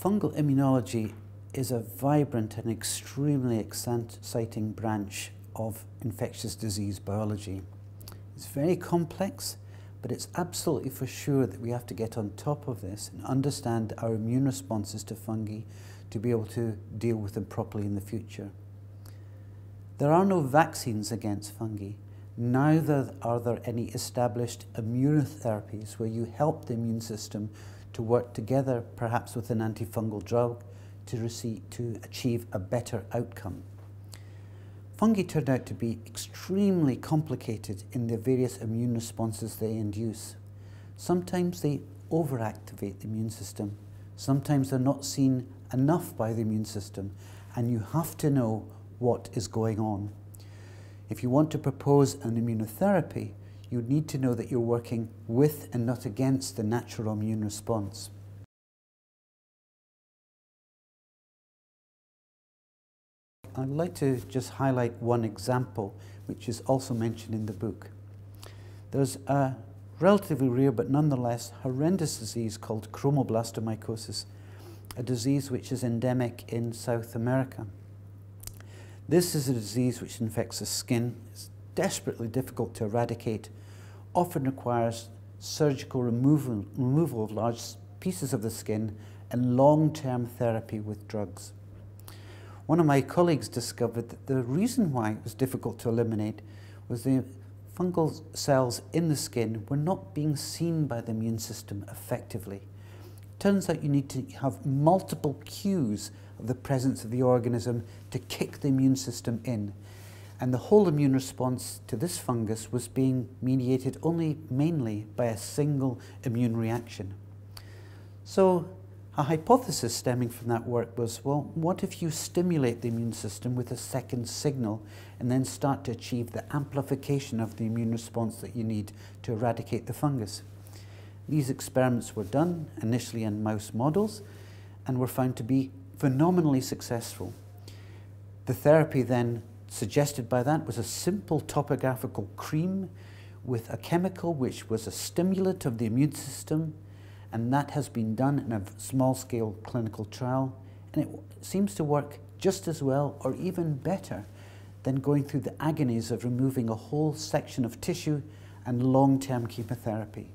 Fungal immunology is a vibrant and extremely exciting branch of infectious disease biology. It's very complex, but it's absolutely for sure that we have to get on top of this and understand our immune responses to fungi to be able to deal with them properly in the future. There are no vaccines against fungi, neither are there any established immunotherapies where you help the immune system to work together, perhaps with an antifungal drug, to, receive, to achieve a better outcome. Fungi turned out to be extremely complicated in the various immune responses they induce. Sometimes they overactivate the immune system. Sometimes they're not seen enough by the immune system, and you have to know what is going on. If you want to propose an immunotherapy, you need to know that you're working with and not against the natural immune response. I'd like to just highlight one example, which is also mentioned in the book. There's a relatively rare but nonetheless horrendous disease called chromoblastomycosis, a disease which is endemic in South America. This is a disease which infects the skin. It's desperately difficult to eradicate, often requires surgical removal, removal of large pieces of the skin and long-term therapy with drugs. One of my colleagues discovered that the reason why it was difficult to eliminate was the fungal cells in the skin were not being seen by the immune system effectively. Turns out you need to have multiple cues of the presence of the organism to kick the immune system in. And the whole immune response to this fungus was being mediated only mainly by a single immune reaction. So a hypothesis stemming from that work was, well, what if you stimulate the immune system with a second signal and then start to achieve the amplification of the immune response that you need to eradicate the fungus? These experiments were done initially in mouse models and were found to be phenomenally successful. The therapy then suggested by that was a simple topographical cream with a chemical which was a stimulant of the immune system, and that has been done in a small scale clinical trial, and it seems to work just as well or even better than going through the agonies of removing a whole section of tissue and long term chemotherapy.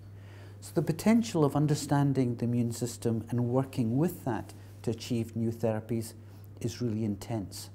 So, the potential of understanding the immune system and working with that to achieve new therapies is really intense.